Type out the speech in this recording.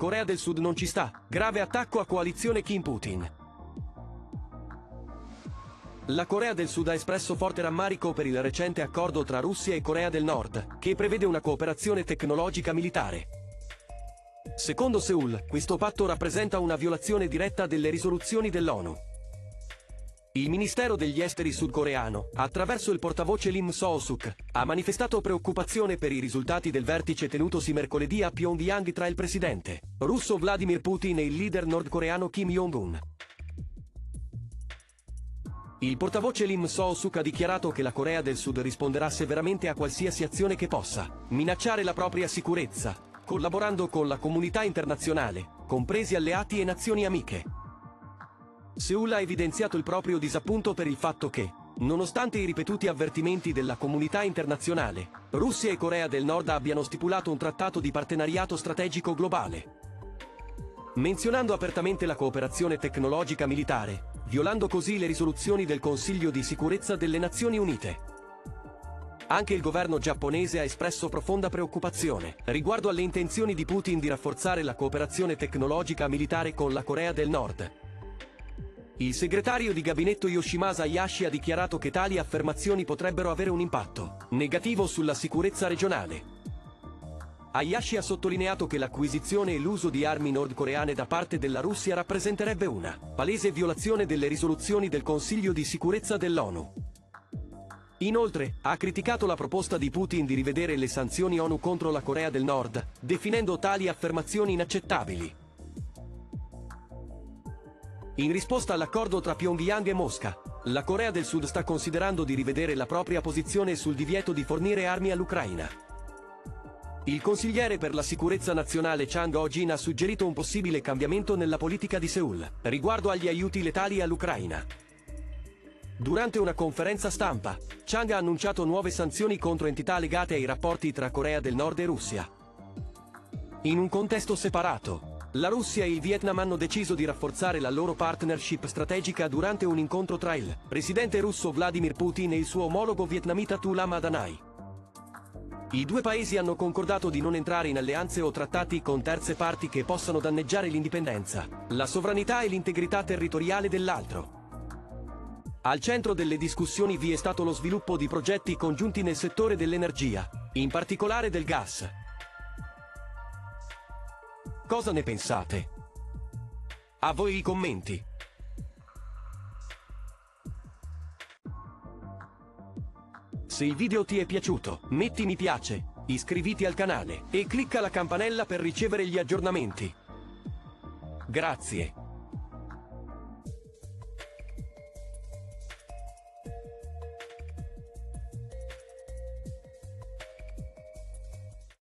Corea del Sud non ci sta. Grave attacco a coalizione Kim Putin. La Corea del Sud ha espresso forte rammarico per il recente accordo tra Russia e Corea del Nord, che prevede una cooperazione tecnologica militare. Secondo Seoul, questo patto rappresenta una violazione diretta delle risoluzioni dell'ONU. Il Ministero degli Esteri sudcoreano, attraverso il portavoce Lim So-suk, ha manifestato preoccupazione per i risultati del vertice tenutosi mercoledì a Pyongyang tra il presidente russo Vladimir Putin e il leader nordcoreano Kim Jong-un. Il portavoce Lim So-suk ha dichiarato che la Corea del Sud risponderà severamente a qualsiasi azione che possa minacciare la propria sicurezza, collaborando con la comunità internazionale, compresi alleati e nazioni amiche. Seul ha evidenziato il proprio disappunto per il fatto che, nonostante i ripetuti avvertimenti della comunità internazionale, Russia e Corea del Nord abbiano stipulato un trattato di partenariato strategico globale. Menzionando apertamente la cooperazione tecnologica militare, violando così le risoluzioni del Consiglio di sicurezza delle Nazioni Unite. Anche il governo giapponese ha espresso profonda preoccupazione riguardo alle intenzioni di Putin di rafforzare la cooperazione tecnologica militare con la Corea del Nord, il segretario di gabinetto Yoshimasa Hayashi ha dichiarato che tali affermazioni potrebbero avere un impatto negativo sulla sicurezza regionale. Hayashi ha sottolineato che l'acquisizione e l'uso di armi nordcoreane da parte della Russia rappresenterebbe una palese violazione delle risoluzioni del Consiglio di sicurezza dell'ONU. Inoltre, ha criticato la proposta di Putin di rivedere le sanzioni ONU contro la Corea del Nord, definendo tali affermazioni inaccettabili. In risposta all'accordo tra Pyongyang e Mosca, la Corea del Sud sta considerando di rivedere la propria posizione sul divieto di fornire armi all'Ucraina. Il consigliere per la sicurezza nazionale Chang Ho-jin ha suggerito un possibile cambiamento nella politica di Seoul riguardo agli aiuti letali all'Ucraina. Durante una conferenza stampa, Chang ha annunciato nuove sanzioni contro entità legate ai rapporti tra Corea del Nord e Russia. In un contesto separato, la Russia e il Vietnam hanno deciso di rafforzare la loro partnership strategica durante un incontro tra il presidente russo Vladimir Putin e il suo omologo vietnamita Tu Lam Adanai. I due paesi hanno concordato di non entrare in alleanze o trattati con terze parti che possano danneggiare l'indipendenza, la sovranità e l'integrità territoriale dell'altro. Al centro delle discussioni vi è stato lo sviluppo di progetti congiunti nel settore dell'energia, in particolare del gas, Cosa ne pensate? A voi i commenti. Se il video ti è piaciuto, metti mi piace, iscriviti al canale e clicca la campanella per ricevere gli aggiornamenti. Grazie.